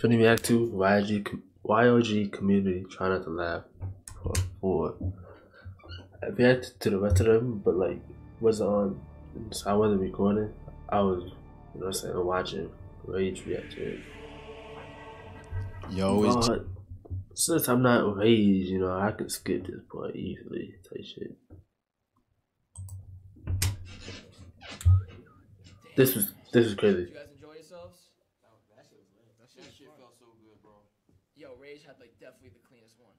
Funny React to YG, YOG community. Try not to laugh. For, for I reacted to the rest of them, but like was on, so I wasn't recording. I was, you know, what I'm saying watching Rage react to it. Yo, it's But since I'm not Rage, you know, I can skip this part easily. Type shit. This was this was crazy. Did you guys enjoy yourselves? That shit was lit. That shit, that felt so good, bro. Yo, Rage had like definitely the cleanest one.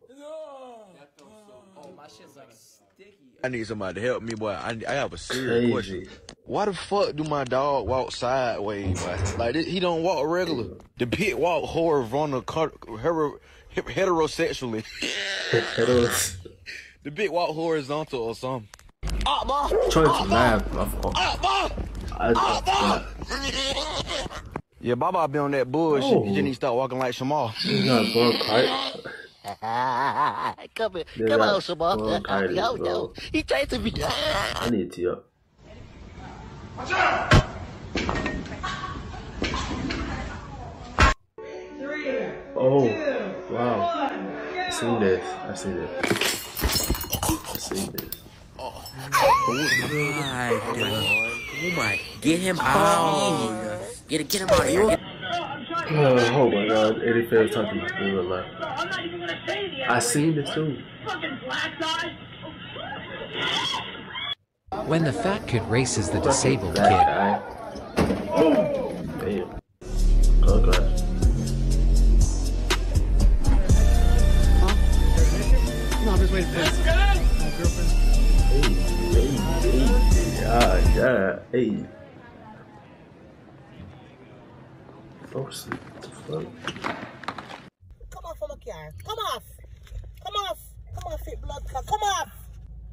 That felt so good. Oh, my shit's like sticky. I need somebody to help me, boy. I, I have a serious question. Why the fuck do my dog walk sideways, boy? Like this, he don't walk regular. The pit walk horizontal, hetero, heterosexually. The big walk horizontal or something. Trying to laugh. My fault. I, I, Yeah, Baba be on that bullshit. Oh. He just oh. need to start walking like Shamal. He's not going kite. come here, Yeah, come on, that's Shabbat. bronchitis, Yo, yo, he tried to be. I need to tee up. Oh, wow. I've seen this. I seen this. I seen this. Oh my, god. Oh my. get him out. Get, get him out of here. Oh, oh my god, Eddie Fair's talking in real life. I seen this too. When the fat kid races the disabled kid, guy. Oh, damn. Oh god. no, I'm just waiting for my Yeah, yeah, hey. Shit. What the fuck? Come off from my car. Come off. Come off. Come off, fit blood clot. Come off.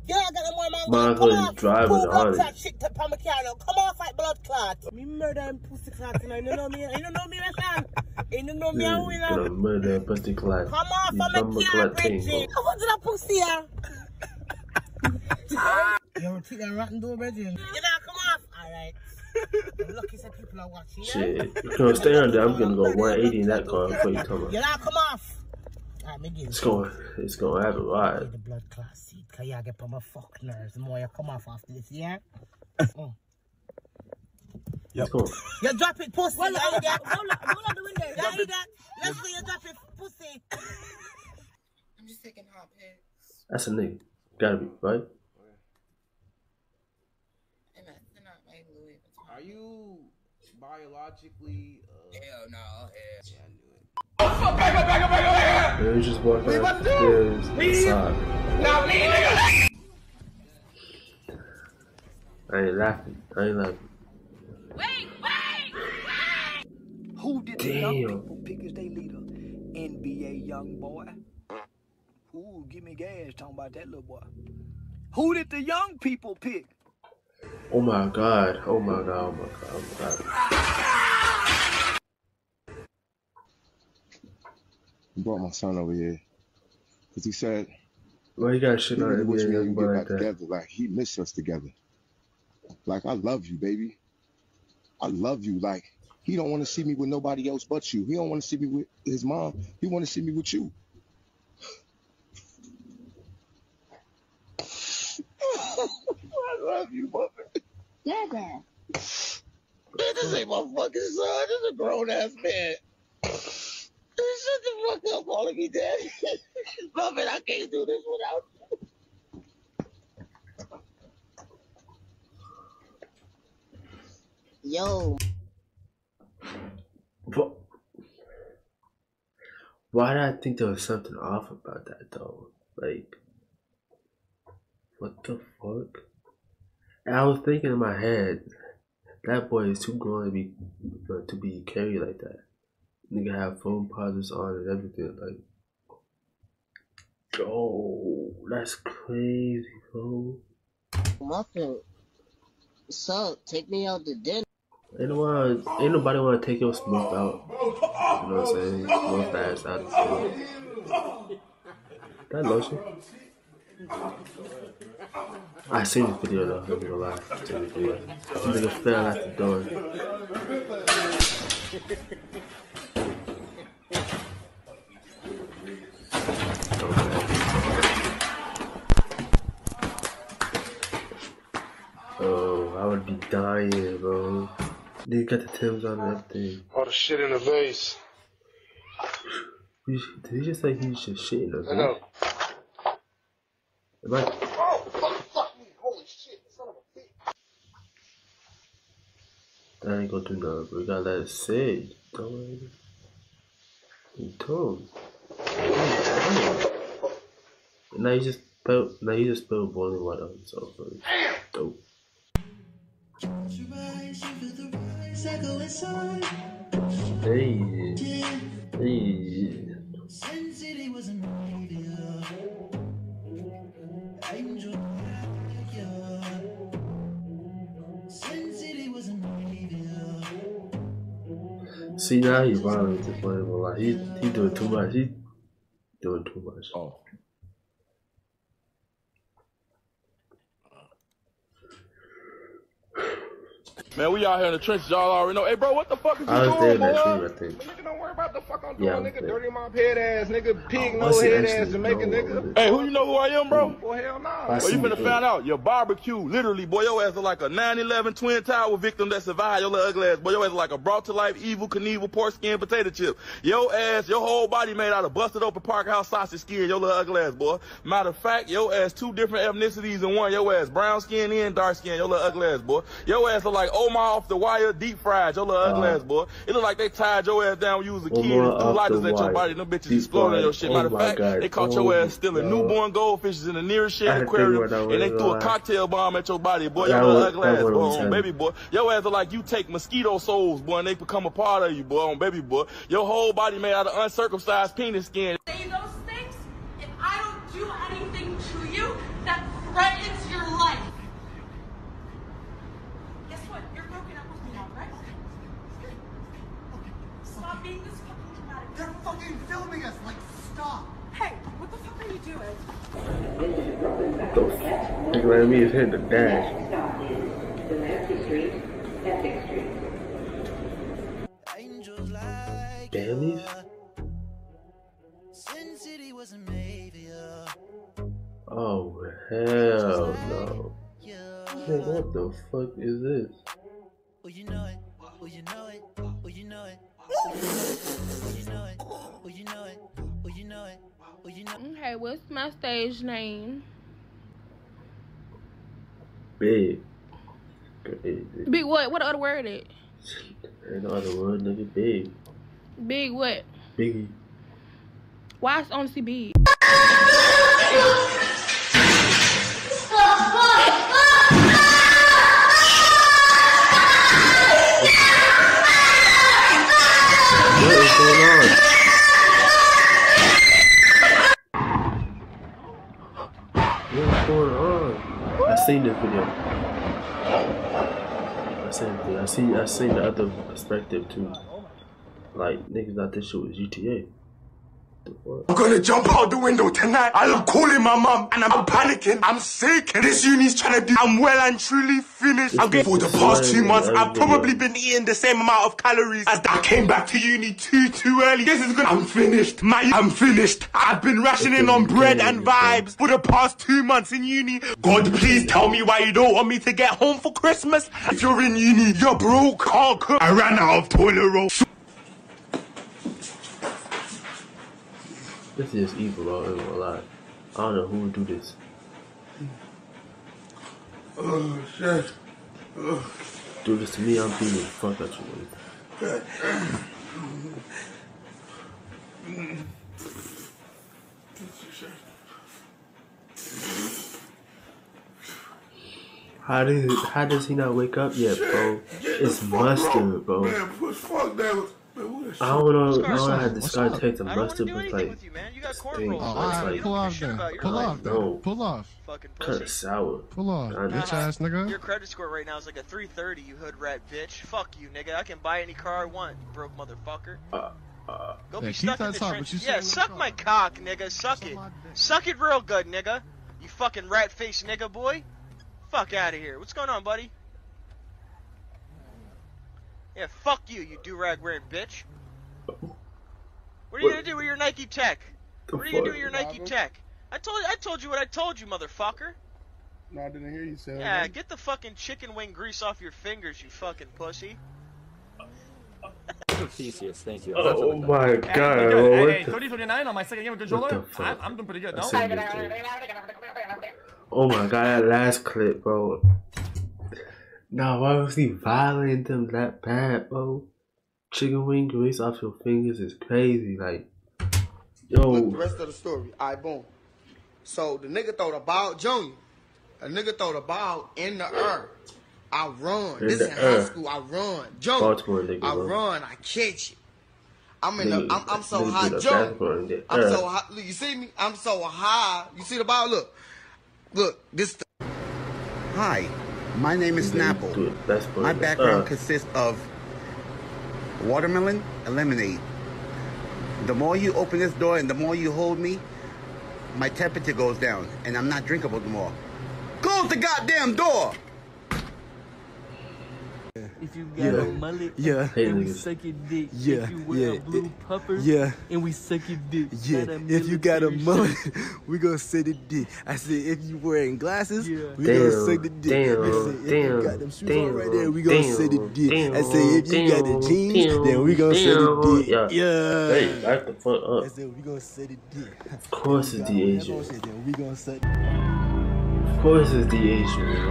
You ain't got no more man. Man, Come he's off. driving Pull blood hard. shit to from my. Come off, like blood clot. Me murder him pussy clot. You know, you know me. You don't know me, my son. You don't know me, I will. Gonna murder pussy clot. Come off You from my bummer car, clot thing, Bridget. I want that pussy, yeah. You ever take that rotten door, Bridget? You know, come off. All right. I'm lucky some people are watching. yeah? Shit. You gonna stay on there, I'm gonna go 180 in that car before you come You up. know, come off. All right, me give It's you going, it's gonna have a ride. the blood clot seat. Cause you get on my fuck nerves. The more you come off after this, yeah? Mm. It's going. You drop it, pussy. Roll out, that. Roll out, roll out the window. You hear that? Let's see you drop it, pussy. I'm just taking hot pics. That's a nigga. Gotta be, right? And I, they're not my Louis Vuitton. Are you biologically? Uh, Hell no, hell. yeah, I knew it. Man, we just walking up the stairs inside. I ain't laughing. I ain't laughing. Wait, wait, wait. Who did the young people pick as their leader? NBA young boy. Ooh, give me gas talking about that little boy. Who did the young people pick? Oh my god. Oh my god. Oh my god. Oh my god. I brought my son over here because he said Well, you got shit he on really wish we could get like back that? together. Like he missed us together. Like I love you, baby. I love you. Like he don't want to see me with nobody else but you. He don't want to see me with his mom. He want to see me with you. Love you, mother. Dada. Man, this ain't my fucking son. This is a grown ass man. Shut the fuck up, calling me daddy. Love it. I can't do this without you. Yo, But why did I think there was something off about that though? Like, what the fuck? I was thinking in my head, that boy is too grown to be uh, to be carried like that. Nigga have phone pauses on and everything. Like, oh, that's crazy, bro. muffin. So, take me out to dinner. Ain't, no ain't nobody want to take your smoke out. You know what I'm saying? Smoke fast out of the That lotion. I seen this video though, I'm gonna lie. I seen this video. This nigga fell out the door. Oh, I would be dying, bro. They got the Tim's on that thing. All the shit in the vase. Did he just say he's just shit in the vase? I know. Am I sit. Don't let it. He told. Now you just spelled. Now you just spelled boiling water on himself, bro. Dope. Hey. Hey. See now he violent to play, but like he he doing too much. He doing too much. Oh. Man, we out here in the trenches, y'all already know. Hey, bro, what the fuck is you I was there doing, in that boy? I think. Nigga, don't worry about the fuck I'm Yeah, doing, I was nigga. there. Dirty mop head ass, nigga. Pig I nose head ass Jamaican know nigga. Hey, who you know who I am, bro? Boy, hell nah. I Boy, see you finna find out. Your barbecue, literally, boy, your ass is like a 9-11 Twin Tower victim that survived your little ugly ass. Boy, your ass is like a brought to life, Evel, Knievel, pork skin, potato chip. Your ass, your whole body made out of busted open Parker House sausage skin, your little ugly ass, boy. Matter of fact, your ass two different ethnicities in one. Your ass brown skin and dark skin, your little ugly ass, boy. Your ass look like Omar off the wire, deep fried, your little ugly Uh, ass, boy. It look like they tied your ass down when you was a kid and threw lighters at your body. Them bitches exploding your shit. Oh Matter of fact, God. they caught Oh, your ass stealing no. newborn goldfishes in the nearest shit aquarium, think about that and they threw a cocktail bomb at your body, boy. Your little ugly ass, boy, on baby boy. Your ass are like you take mosquito souls, boy, and they become a part of you, boy, on baby boy. Your whole body made out of uncircumcised penis skin. say those things, if I don't do anything to you that threatens your life. Guess what? You're broken up with me now, right? Stop being this fucking dramatic. They're fucking filming us. Like, stop. Hey, what the fuck are you doing? Nigga like me is hitting the dash. Dammies? Oh hell no. Hey, what the fuck is this? Okay, what's my stage name? Big. Crazy. Big what? What other word it? Ain't no other word, nigga. Big. Big what? Biggie. Why it's only big? What is going on? What's going on? I seen this video. I seen it. I see. I seen the other perspective too. Like niggas thought this shit was GTA. I'm gonna jump out the window tonight. I'm calling my mom and I'm panicking. I'm sick. This uni's trying to do. I'm well and truly finished. I'm getting for the past two months. I've probably been eating the same amount of calories as I came back to uni too too early. This is good. I'm finished. My, I'm finished. I've been rationing on bread and vibes for the past two months in uni. God, please tell me why you don't want me to get home for Christmas. If you're in uni, you're broke. Can't cook. I ran out of toilet roll. This is evil, bro. I ain't gonna lie. I don't know who would do this. Oh shit. Do this to me, I'm beating the fuck out of you. How did how does he not wake up yet, bro? It's mustard, bro. Man, fuck that was. I don't know. I Scar, don't know how What's this up? guy takes the mustard, but like, thing, Oh, all but it's right, like, pull off then. Pull off then. no, Pull off. kind of sour. Pull off, Kinda. bitch ass nigga. Your credit score right now is like a 330, you hood rat bitch. Fuck you, nigga. I can buy any car I want, you broke motherfucker. Uh, uh, Go Yeah, be keep stuck that in the talk, trenches. but you Yeah, suck my cock, nigga. Suck it. Suck it real good, nigga. You fucking rat face nigga boy. Fuck out of here. What's going on, buddy? Yeah, fuck you, you do rag wearing bitch. What are you gonna do with your Nike Tech? The What are you gonna do with your Nike Tech? I told I told you what I told you, motherfucker. No, I didn't hear you say Yeah, get the fucking chicken wing grease off your fingers, you fucking pussy. Theseus, thank you. Oh my Hey, god, good. Hey, what hey, the- 30-29 on my second game with controller. the fuck? I'm, I'm doing pretty good, I no? seen. Oh my god, that last clip, bro. Nah, why was he violating them that bad, bro? Chicken wing grease off your fingers is crazy. Like, yo, Look, the rest of the story. All right, boom. So the nigga throw the ball, Junior. A nigga throw the ball in the air. I run. In this is in high school. I run. Junior. Baltimore nigga, I bro. run. I catch it. I'm in Nigga, the. I'm, I'm so high. do the Junior. basketball in the I'm so high. Look, you see me? I'm so high. You see the ball? Look. Look. This. Hi, my name is Snapple. My background consists of watermelon and lemonade. The more you open this door and the more you hold me, my temperature goes down and I'm not drinkable anymore. Close the goddamn door! If you got Yeah. a mullet, Yeah. and Hey, we niggas. suck your dick. Yeah, If you wear yeah, a blue it- puffer, yeah. and we suck your dick. Yeah, Got a if you got a military mullet, shirt. we gonna say the dick. I said if you wearing glasses, we Damn, gonna say the dick. damn, I said if you damn, got them shoes on damn, right there, we gonna say the damn, dick. I say if you got the damn, jeans, then we gonna say damn, the dick. yeah. Yeah. Hey, back the fuck up. I said we gonna say the dick. Of course it's the Asian. Then we gonna say. Of course it's the Asian, you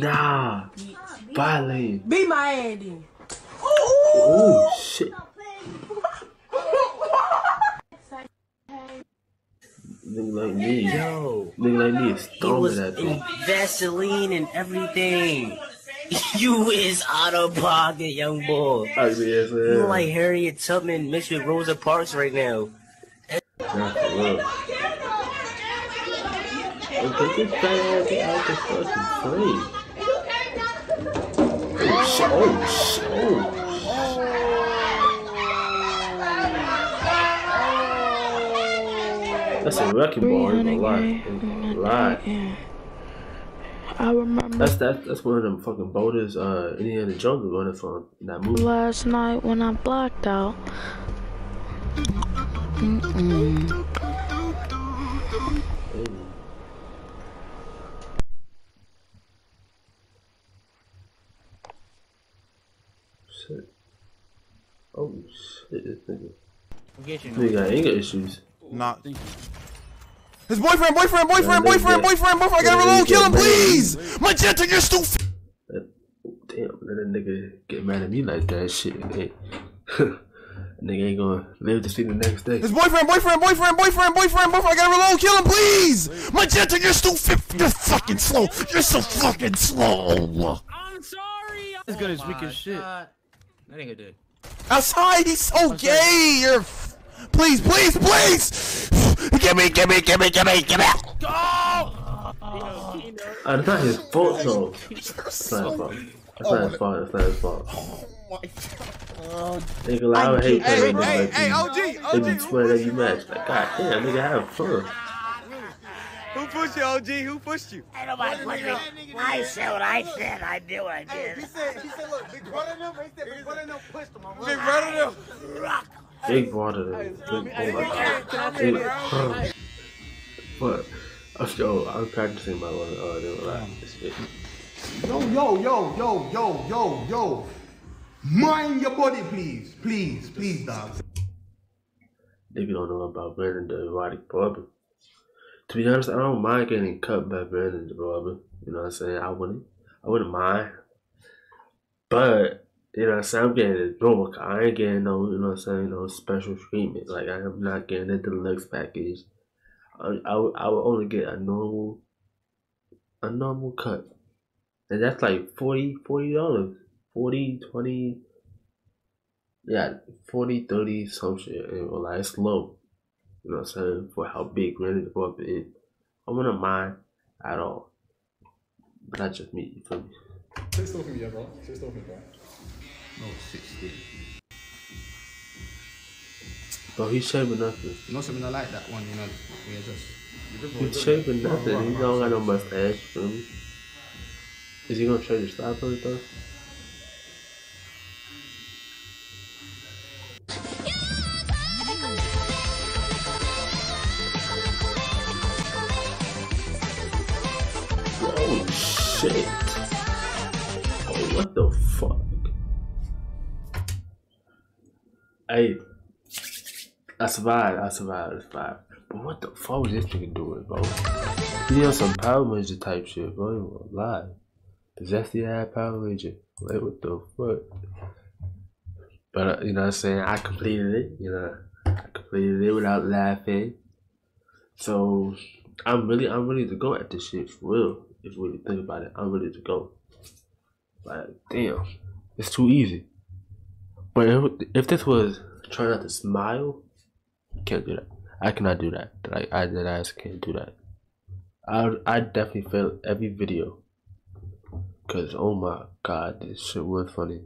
Nah, violating. Be my Andy. Oh shit. Nigga like me. Yo. Nigga like me is He storming was that in. Vaseline and everything. You is out of pocket, young boy. Ugly as hell. You like Harriet Tubman mixed with Rosa Parks right now. Nah, for real. Oh, get this fat ass out the fucking frame. Oh shit, oh shit, oh. That's a wrecking ball, ain't gonna lie. Ain't lie. I remember That's that. That's one of them fucking boulders. Uh, Indiana Jones was running from that movie. last night when I blacked out. Mm-mm. Baby. Oh shit, this nigga. Nigga got anger issues. Nah. His boyfriend, boyfriend, boyfriend, boyfriend, boyfriend, boyfriend. I gotta reload. Kill him, please. Magenta, you're stupid. Damn, let a nigga get mad at me like that. Shit, hey. nigga ain't gonna live to see the next day. His boyfriend, boyfriend, boyfriend, boyfriend, boyfriend, boyfriend. I gotta reload. Kill him, please. Magenta, you're stupid. You're fucking slow. You're so fucking slow. I'm sorry. As good as weak as shit. That nigga did. Outside, he's so gay. You're. f- Please, please, please. Give me, give me, give me, give me, give me. Uh, it's not his fault though. It's not his fault. It's not his fault. It's not his fault. Nigga, like, I would hate Hey, playing hey, like hey, you. OG, They be swearing that you match. Like, god damn, nigga, have fun. Who pushed you, OG? Who pushed you? Ain't nobody pushed me. I said what I said. I did what I did. He said, he said, look, Big Brother them, he said, Big Brother them pushed him. I'm Big brother them. Big water. Big, oh my god. Big, but, uh, yo, I'm practicing my one. Uh, they were like, this shit. Yo, yo, yo, yo, yo, yo, yo. Mind your body, please. Please, please, dog. Nigga don't know about Brandon the erotic barber. To be honest, I don't mind getting cut by Brandon the barber. You know what I'm saying? I wouldn't. I wouldn't mind. But you know what I'm saying? I'm getting a normal. I ain't getting no, you know what I'm saying, no special treatment. Like I'm not getting the deluxe package. I, I, would- I would only get a normal, a normal cut, and that's like 40 dollars, 40 20 yeah, 40, 30, some shit. And like, it's low. You know what I'm saying? For how big Randy the Barber is. I wouldn't mind at all. But not just me, you feel me? Sit still for me, yeah, bro. Sit still for me, bro. No, sit still. Bro, he's shaving nothing. You know something I like that one, you know, we are just. He's shaving nothing. He don't got no mustache, you feel me? Is he gonna shave his style for it though? Shit. Oh, what the fuck? Hey, I survived, I survived, I survived. But what the fuck was this nigga doing, bro? He on some Power Ranger type shit, bro. You won't lie. Possessed ass Power Ranger. Like, what the fuck? But, uh, you know what I'm saying? I completed it, you know. I completed it without laughing. So, I'm really, I'm ready to go at this shit for real. If you really think about it, I'm ready to go. Like, damn. It's too easy. But if, if this was trying not to smile, can't do that. I cannot do that. Like I did ass can't do that. I I definitely fail every video. Cause oh my god, this shit was funny.